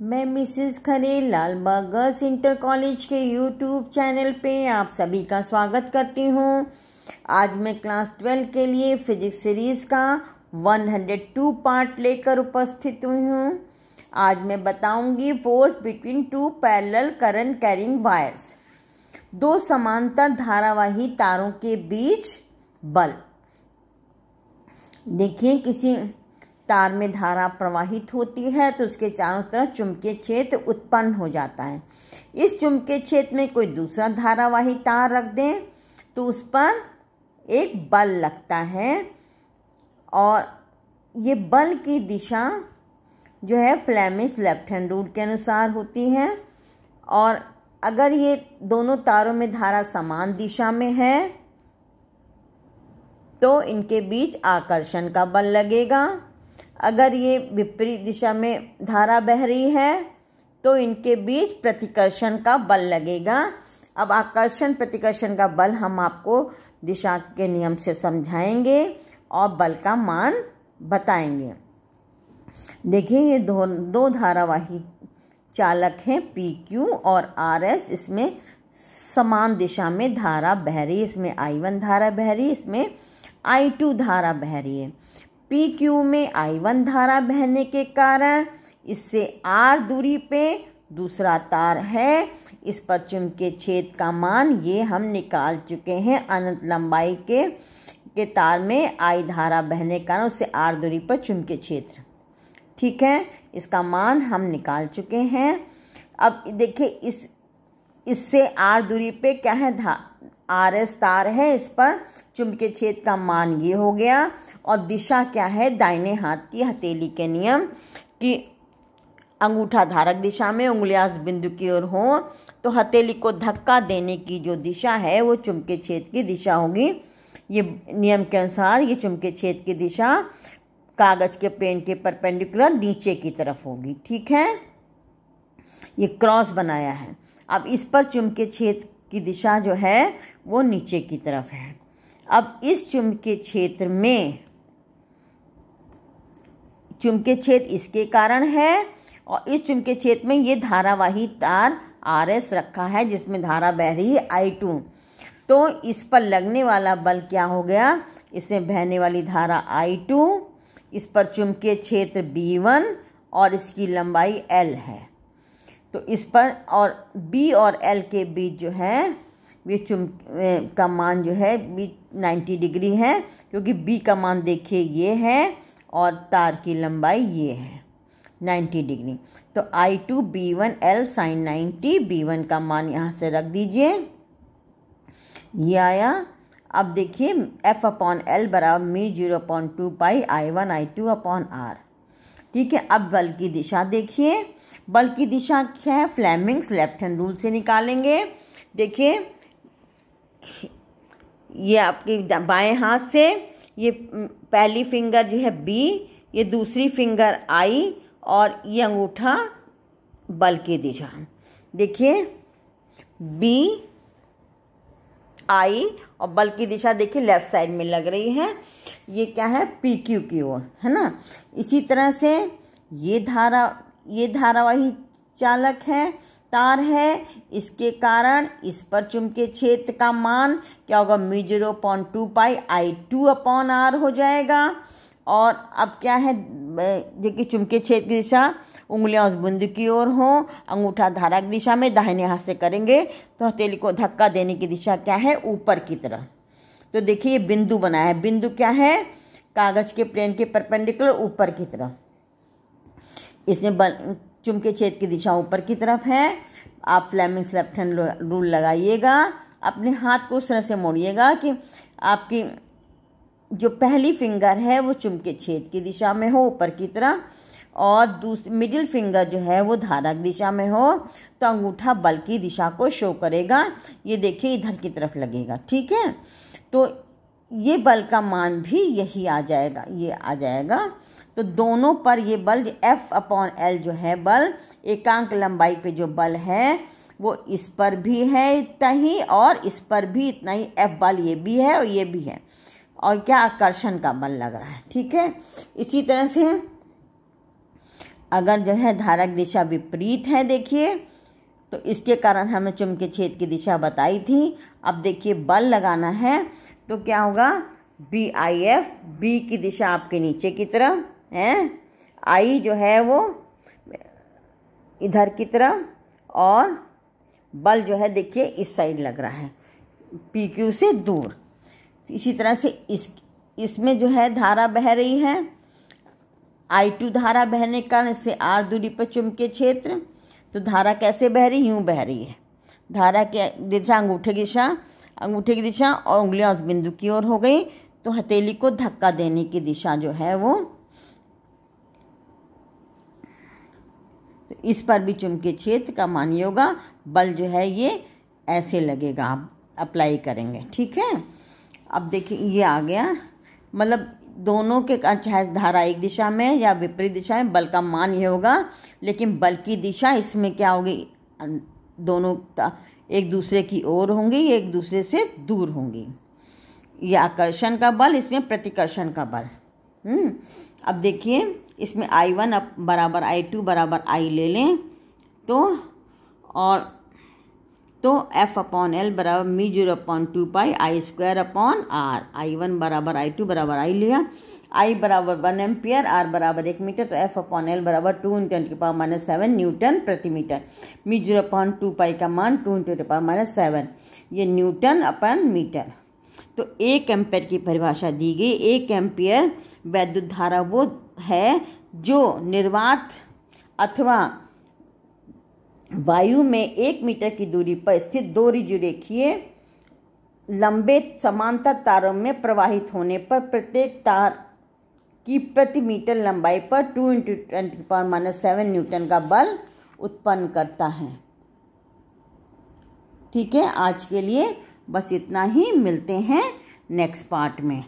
मैं Mrs Khare Lalbagh girls inter college के YouTube channel पे आप सभी का स्वागत करती हूँ। आज मैं क्लास ट्वेल्व के लिए फिजिक्स सीरीज़ का 102 पार्ट लेकर उपस्थित हुई हूँ। आज मैं बताऊँगी force between two parallel current carrying wires. दो समांतर धारावाही तारों के बीच बल। देखिए किसी तार में धारा प्रवाहित होती है तो उसके चारों तरफ़ चुंबकीय क्षेत्र उत्पन्न हो जाता है। इस चुंबकीय क्षेत्र में कोई दूसरा धारावाही तार रख दें तो उस पर एक बल लगता है और ये बल की दिशा जो है फ्लैमिस लेफ़्ट हैंड रूल के अनुसार होती है। और अगर ये दोनों तारों में धारा समान दिशा में है तो इनके बीच आकर्षण का बल लगेगा। अगर ये विपरीत दिशा में धारा बह रही है तो इनके बीच प्रतिकर्षण का बल लगेगा। अब आकर्षण प्रतिकर्षण का बल हम आपको दिशा के नियम से समझाएँगे और बल का मान बताएँगे। देखिए, ये दो दो धारावाही चालक हैं पी क्यू और आर एस इसमें समान दिशा में धारा बह रही है, इसमें आई वन धारा बह रही है, इसमें आई टू धारा बह रही है। पी क्यू में आई वन धारा बहने के कारण इससे आर दूरी पे दूसरा तार है। इस पर चुंबकीय क्षेत्र का मान ये हम निकाल चुके हैं अनंत लंबाई के के तार में आई धारा बहने के कारण उससे आर दूरी पर चुंबकीय क्षेत्र। ठीक है, इसका मान हम निकाल चुके हैं। अब देखिए, इस इससे आर दूरी पे क्या है धा आर एस तार है इस पर, चुंबकीय क्षेत्र का मान ये हो गया, और दिशा क्या है, दाहिने हाथ की हथेली के नियम, कि अंगूठा धारक दिशा में, उंगलियाँ बिंदु की ओर हो तो हथेली को धक्का देने की जो दिशा है, वो चुंबकीय क्षेत्र की दिशा होगी। ये नियम के अनुसार ये चुंबकीय क्षेत्र की दिशा कागज़ के पेन के परपेंडिकुलर नीचे की तरफ़ होगी, ठीक है? ये क्रॉस बनाया है। अब इस पर चुंबकीय क्षेत्र की दिशा जो है, वो नीचे की तरफ़ है। अब इस चुंबकीय क्षेत्र में, चुंबकीय क्षेत्र इसके कारण है और इस चुंबकीय क्षेत्र में ये धारावाही तार आर एस रखा है, जिसमें धारा बह रही है आई टू तो इस पर लगने वाला बल क्या हो गया? इसमें बहने वाली धारा आई टू इस पर चुंबकीय क्षेत्र बी वन और इसकी लंबाई एल है। तो इस पर और बी और एल के बीच जो है वे चुम का मान जो है बी नाइन्टी डिग्री है, क्योंकि बी का मान देखिए ये है और तार की लंबाई ये है, नाइन्टी डिग्री। तो I two B one L sine ninety B one का मान यहाँ से रख दीजिए। ये आया। अब देखिए एफ़ अपॉन एल बराबर mu zero upon two pi I one I two upon R ठीक है, अब बल की दिशा देखिए। बल की दिशा क्या है, फ्लैमिंग्स लेफ़्ट हैंड रूल से निकालेंगे। देखिए, ये आपकी बाएँ हाथ से, ये पहली फिंगर जो है बी, ये दूसरी फिंगर आई और ये अंगूठा बल की दिशा। देखिए, बी आई और बल की दिशा देखिए लेफ़्ट साइड में लग रही है। ये क्या है? पी क्यू की ओर, है ना? इसी तरह से ये धारा ये धारावाही चालक है, तार है। इसके कारण इस पर चुंबकीय क्षेत्र का मान क्या होगा? Mu zero point two pi I two upon R हो जाएगा। और अब क्या है? देखिए, चुंबकीय क्षेत्र की दिशा उंगलियाँ उस बिंदु की ओर हो, अंगूठा धारा की दिशा में दाहिने हाथ से करेंगे तो हथेली को धक्का देने की दिशा क्या है? ऊपर की तरफ़ तो देखिए, ये बिंदु बना है। बिंदु क्या है? कागज़ के प्लेन के परपेंडिकुलर ऊपर की तरफ़ इसमें बल चुमके छेद की दिशा ऊपर की तरफ़ है। आप फ्लैमिंग्स लेफ़्ट हैंड रूल लगाइएगा। अपने हाथ को उस तरह से मोड़िएगा कि आपकी जो पहली फिंगर है वो चुमके छेद की दिशा में हो ऊपर की तरफ़ और दूसरी मिडिल फिंगर जो है वो धारक दिशा में हो तो अंगूठा बल की दिशा को शो करेगा। ये देखिए इधर की तरफ़ लगेगा, ठीक है? तो ये बल का मान भी यही आ जाएगा, ये आ जाएगा। तो दोनों पर ये बल एफ़ अपॉन एल जो है बल, एकांक लंबाई पे जो बल है, वो इस पर भी है इतना ही, और इस पर भी इतना ही एफ़ बल ये भी है और ये भी है। और क्या आकर्षण का बल लग रहा है, ठीक है? इसी तरह से अगर जो है धारक दिशा विपरीत है, देखिए तो इसके कारण हमने चुंबकीय क्षेत्र की दिशा बताई थी। अब देखिए, बल लगाना है तो क्या होगा? बी आई एफ़ बी की दिशा आपके नीचे की तरफ़ है? आई जो है वो इधर की तरफ़ और बल जो है देखिए इस साइड लग रहा है पी क्यू से दूर। इसी तरह से इस, इसमें जो है धारा बह रही है। आई टू धारा बहने के कारण इससे आर दूरी पर चुंबकीय क्षेत्र। तो धारा कैसे बह रही यूँ बह रही है। धारा की दिशा, अंगूठे की दिशा, अंगूठे की दिशा और उंगलियाँ उस बिंदु की ओर हो गई। तो हथेली को धक्का देने की दिशा जो है वो तो इस पर भी चुंबकीय क्षेत्र का मान होगा। बल जो है ये ऐसे लगेगा। आप अप्लाई करेंगे। ठीक है? अब देखिए ये आ गया। मतलब दोनों के चाहे धारा एक दिशा में या विपरीत दिशा में बल का मान ये होगा। लेकिन बल की दिशा इसमें क्या होगी? दोनों एक दूसरे की ओर होंगी एक दूसरे से दूर होंगी। ये आकर्षण का बल इसमें प्रतिकर्षण का बल। हम्म, अब देखिए। इसमें आई वन बराबर आई टू बराबर आई ले लें। तो और तो एफ़ अपॉन एल बराबर mu zero upon two pi I square upon R I one बराबर आई टू बराबर आई लिया। आई बराबर वन एम्पियर आर बराबर एक मीटर तो एफ़ अपॉन एल बराबर टू इंटू टेन की पावर माइनस सेवन न्यूटन प्रति metre. Mu zero upon two pi का मान two into power minus seven ये न्यूटन अपन मीटर तो एक एम्पेयर की परिभाषा दी गई। एक एम्पियर वैद्युत धारा वो है जो निर्वात अथवा वायु में एक मीटर की दूरी पर स्थित दो रिजुरेखीय लंबे समांतर तारों में प्रवाहित होने पर प्रत्येक तार की प्रति मीटर लंबाई पर two into ten power minus seven newton का बल उत्पन्न करता है। ठीक है, आज के लिए बस इतना ही, मिलते हैं नेक्स्ट पार्ट में।